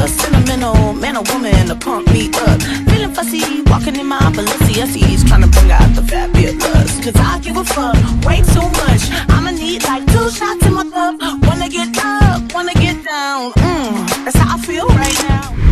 a sentimental man or woman to pump me up. Feeling fussy, walking in my Balenciagas, trying to bring out the fabulous. Cause I give a fuck way too much. I'ma need like two shots in my cup. Wanna get up, wanna get down. Mmm, that's how I feel right now.